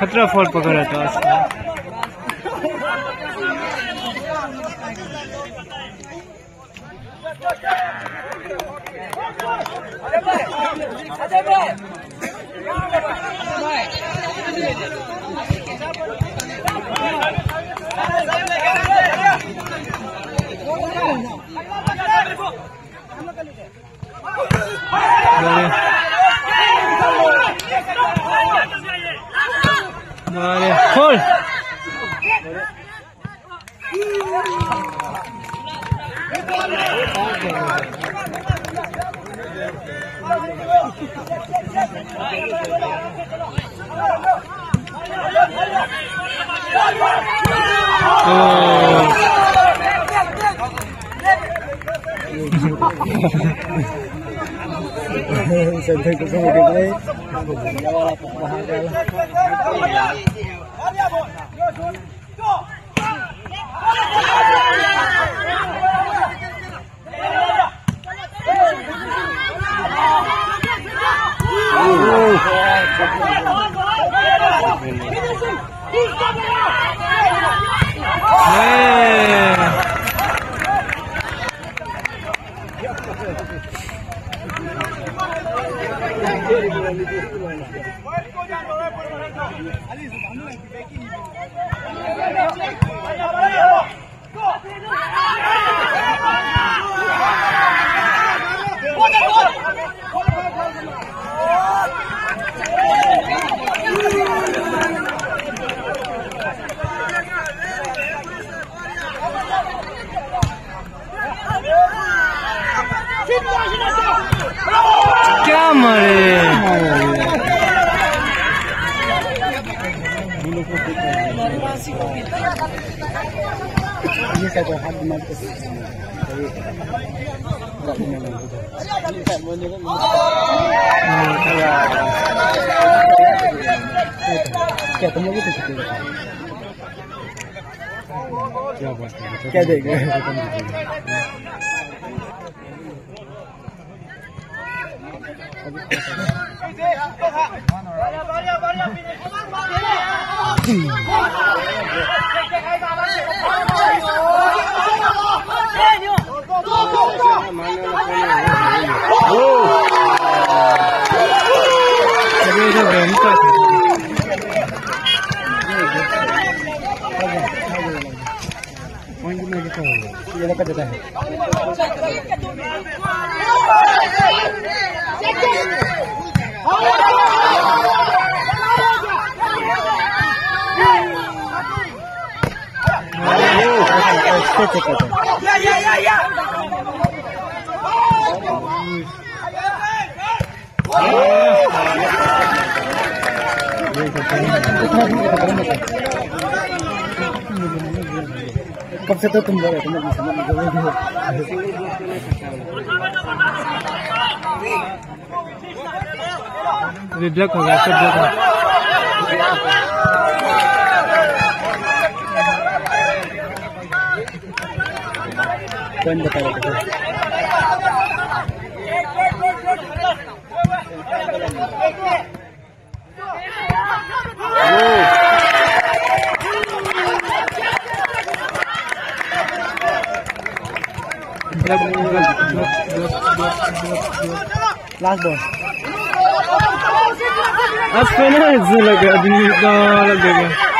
खतरा फॉल पकड़ा था उसका Vale, ¡Gol! Oh. Saya Vale, gol. Oh. Senteng kesini kita. Bravo! Bravo! Nyerang, kayak kayak temu 这边这边，你快。Poin guna kita. Dia dapat dah. Cek cek cek. कब से तो तुम बोल रहे समझ ब्लॉक हो गया सब ब्लॉक हो कौन बता रहे थे? Last ball. Last ball. Last ball.